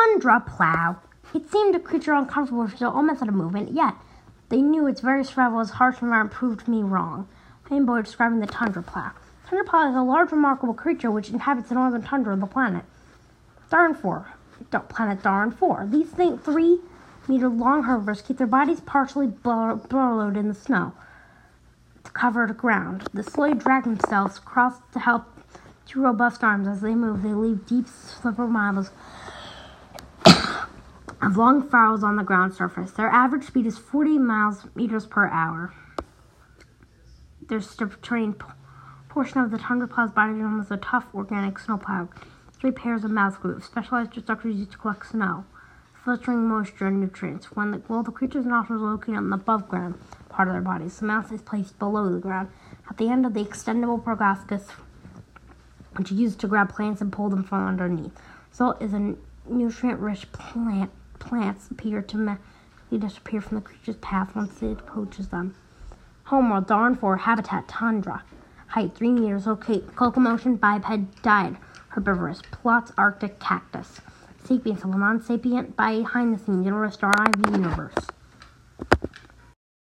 tundra plow. It seemed a creature uncomfortable with all method of movement, yet they knew its very survival as harsh environment proved me wrong. Fanboy describing the tundra plow. Tundra plow is a large, remarkable creature which inhabits the northern tundra of the planet. Darwin 4. Planet Darwin 4. These th- three meter long herbivores keep their bodies partially burrowed in the snow to cover the ground. They slowly drag themselves across to help two robust arms as they move. They leave deep slippery miles of long furrows on the ground surface. Their average speed is 40 miles meters per hour. Their terrain portion of the tundra plow's body is a tough organic snowplow. Three pairs of mouth grooves, specialized structures used to collect snow, filtering moisture and nutrients. When the, well, the creature's nostrils are located on the above ground part of their bodies. The mouth is placed below the ground. At the end of the extendable proboscis, which is used to grab plants and pull them from underneath. So is a nutrient-rich plant. Plants appear to disappear from the creature's path once it approaches them. Homeworld, Darwin for Habitat, Tundra. Height 3 meters, okay. Locomotion, biped, diet, herbivorous. Plots, Arctic cactus. Sapiens, a non sapient, behind the scenes, universe, star eye, the universe.